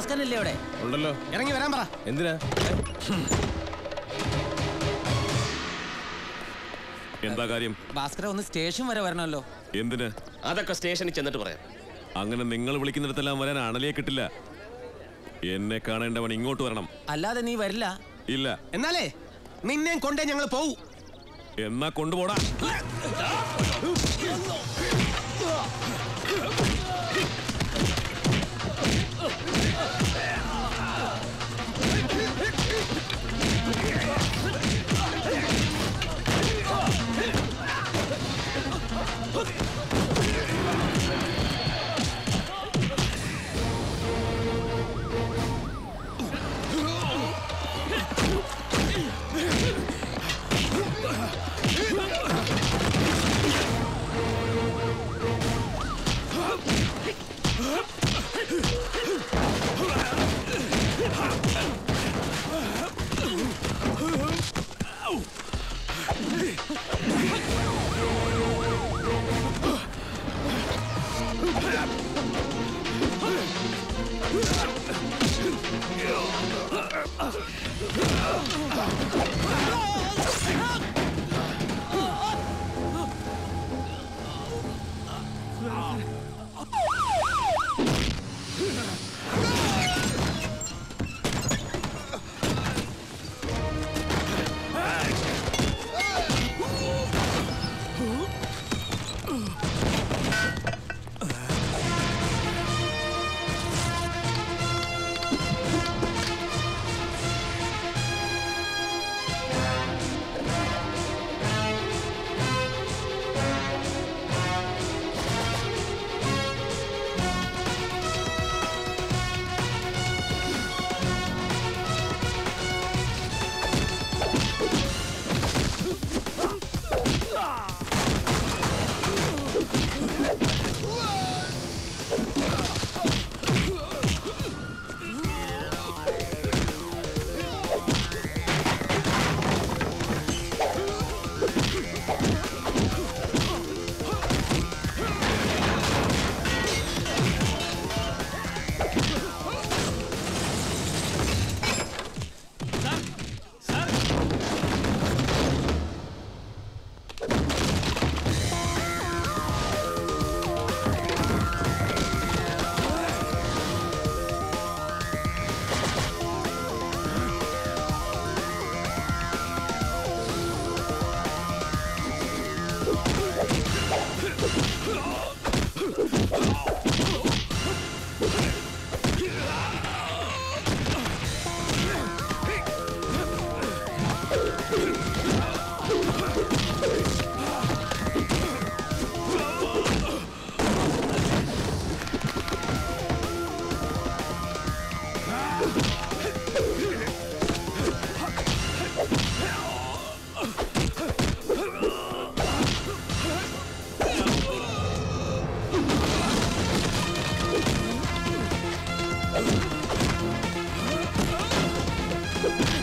ഭാസ്കരനല്ലേ അവിടെ? ഉണ്ടല്ലോ. ഇറങ്ങി വരാൻ പറ. എന്തിനാ? എന്താ കാര്യം? ഭാസ്കര ഒന്ന് സ്റ്റേഷൻ വരെ വരണമല്ലോ. എന്തിന്? അതൊക്കെ സ്റ്റേഷനിൽ ചെന്നിട്ട് പറയാം. അങ്ങനെ നിങ്ങൾ വിളിക്കുന്നിടത്തെല്ലാം വരാൻ അണലിയെ കിട്ടില്ല. എന്നെ കാണേണ്ടവൻ ഇങ്ങോട്ട് വരണം. അല്ലാതെ നീ വരില്ല. ഇല്ല. എന്നാലേ നിന്നെയും കൊണ്ടേ ഞങ്ങൾ പോവും. എന്നാ കൊണ്ടുപോടാ. Ah! Ha ha ha!